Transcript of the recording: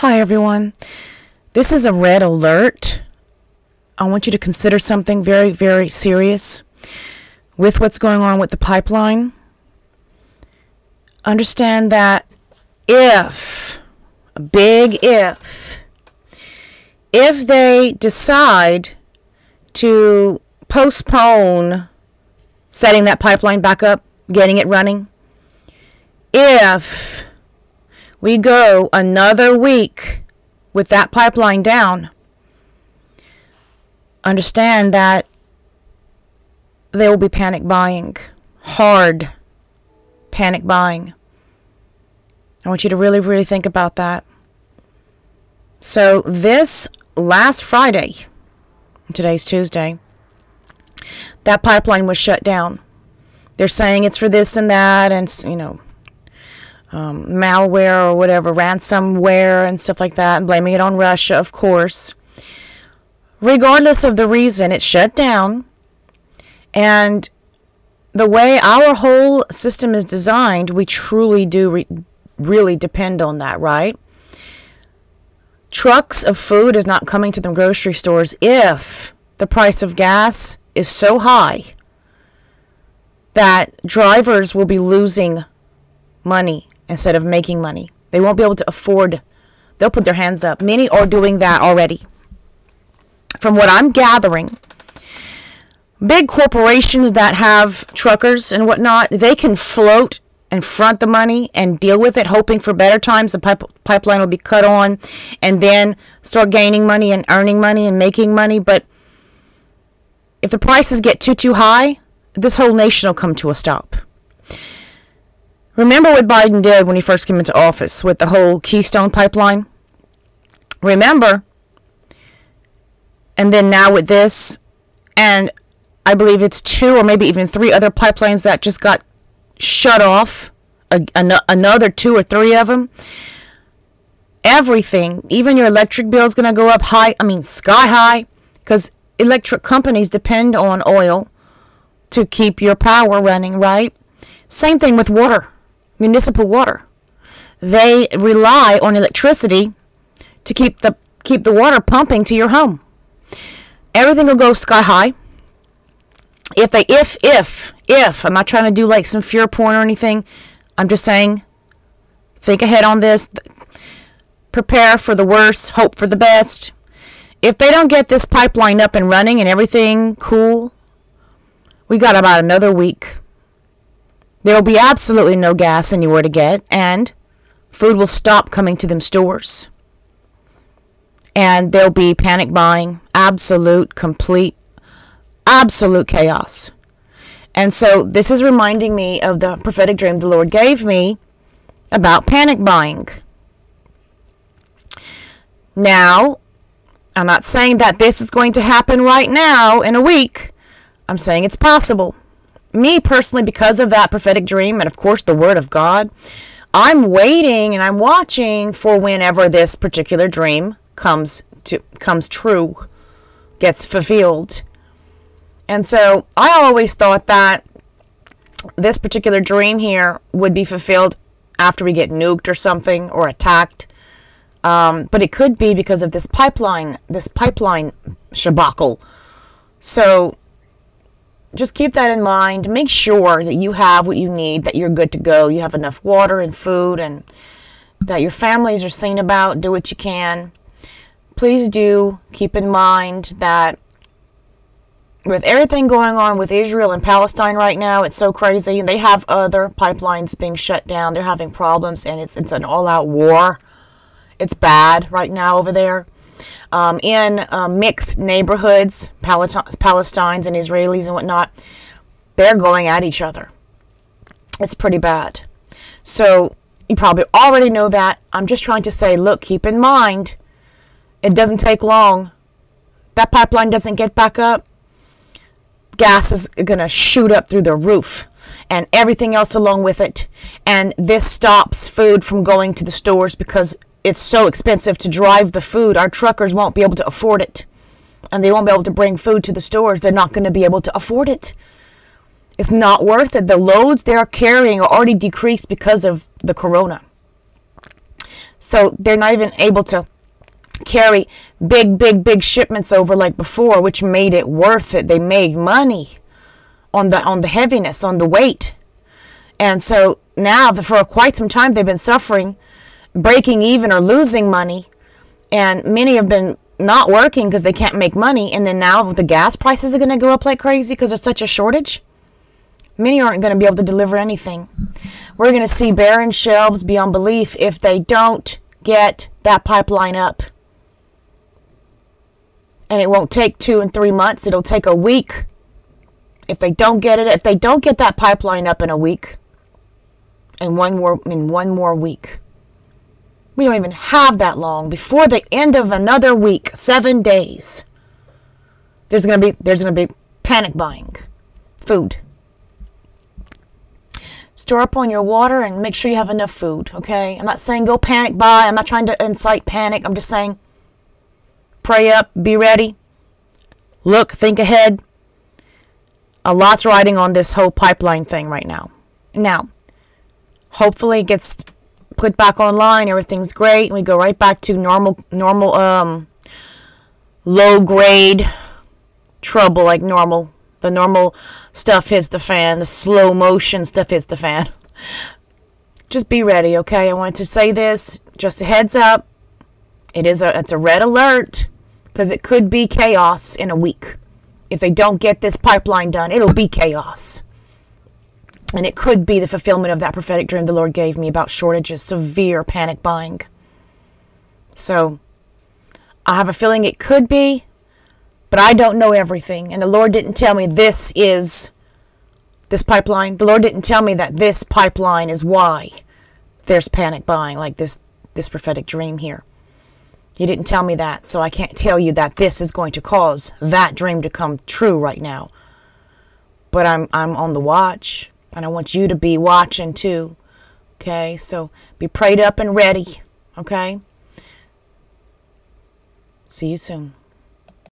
Hi, everyone. This is a red alert. I want you to consider something very, very serious with what's going on with the pipeline. Understand that if, a big if, if they decide to postpone setting that pipeline back up, getting it running, if we go another week with that pipeline down, understand that there will be panic buying, hard panic buying. I want you to really, really think about that. So, this last Friday, today's Tuesday, that pipeline was shut down. They're saying it's for this and that, and, you know, um, malware or whatever, ransomware and stuff like that, and blaming it on Russia, of course. Regardless of the reason, it shut down. And the way our whole system is designed, we truly do re- really depend on that, right? Trucks of food is not coming to the grocery stores if the price of gas is so high that drivers will be losing money instead of making money. They won't be able to afford, they'll put their hands up. Many are doing that already. From what I'm gathering, big corporations that have truckers and whatnot, they can float and front the money and deal with it, hoping for better times. The pipe, pipeline will be cut on and then start gaining money and earning money and making money. But if the prices get too, too high, this whole nation will come to a stop. Remember what Biden did when he first came into office with the whole Keystone pipeline? Remember? And then now with this, and I believe it's two or maybe even three other pipelines that just got shut off, another two or three of them. Everything, even your electric bill is going to go up high, I mean, sky high, because electric companies depend on oil to keep your power running, right? Same thing with water municipal water. They rely on electricity to keep the keep the water pumping to your home. Everything will go sky high. If they if if if I'm not trying to do like some fear porn or anything. I'm just saying think ahead on this. Prepare for the worst, hope for the best. If they don't get this pipeline up and running and everything cool, we got about another week there will be absolutely no gas anywhere to get, and food will stop coming to them stores. And there'll be panic buying, absolute, complete, absolute chaos. And so this is reminding me of the prophetic dream the Lord gave me about panic buying. Now, I'm not saying that this is going to happen right now in a week. I'm saying it's possible me personally, because of that prophetic dream and of course the word of God, I'm waiting and I'm watching for whenever this particular dream comes to comes true, gets fulfilled. And so I always thought that this particular dream here would be fulfilled after we get nuked or something or attacked. Um, but it could be because of this pipeline, this pipeline shabacle. So just keep that in mind. Make sure that you have what you need, that you're good to go. You have enough water and food, and that your families are seen about. Do what you can. Please do keep in mind that with everything going on with Israel and Palestine right now, it's so crazy. And they have other pipelines being shut down. They're having problems, and it's it's an all-out war. It's bad right now over there um, in um, mixed neighborhoods, Palestinians and Israelis and whatnot, they're going at each other. It's pretty bad. So you probably already know that. I'm just trying to say, look, keep in mind, it doesn't take long. That pipeline doesn't get back up. Gas is going to shoot up through the roof and everything else along with it. And this stops food from going to the stores because it's so expensive to drive the food. Our truckers won't be able to afford it. And they won't be able to bring food to the stores. They're not going to be able to afford it. It's not worth it. The loads they're carrying are already decreased because of the corona. So they're not even able to carry big, big, big shipments over like before, which made it worth it. They made money on the on the heaviness, on the weight. And so now for quite some time they've been suffering, breaking even or losing money. And many have been not working because they can't make money. And then now the gas prices are going to go up like crazy because there's such a shortage. Many aren't going to be able to deliver anything. We're going to see barren shelves beyond belief if they don't get that pipeline up. And it won't take two and three months. It'll take a week. If they don't get it, if they don't get that pipeline up in a week, and one more in one more week. We don't even have that long before the end of another week, 7 days. There's to be there's going to be panic buying food. Store up on your water and make sure you have enough food, okay? I'm not saying go panic buy. I'm not trying to incite panic. I'm just saying pray up, be ready. Look, think ahead. A lot's riding on this whole pipeline thing right now. Now, hopefully it gets put back online, everything's great, and we go right back to normal normal um low grade trouble like normal the normal stuff hits the fan. The slow motion stuff hits the fan. Just be ready, okay? I wanted to say this. Just a heads up. It is a it's a red alert because it could be chaos in a week. If they don't get this pipeline done, it'll be chaos. And it could be the fulfillment of that prophetic dream the Lord gave me about shortages, severe panic buying. So, I have a feeling it could be, but I don't know everything. And the Lord didn't tell me this is this pipeline. The Lord didn't tell me that this pipeline is why there's panic buying, like this, this prophetic dream here. He didn't tell me that, so I can't tell you that this is going to cause that dream to come true right now. But I'm I'm on the watch, and I want you to be watching too. Okay? So be prayed up and ready, okay? See you soon.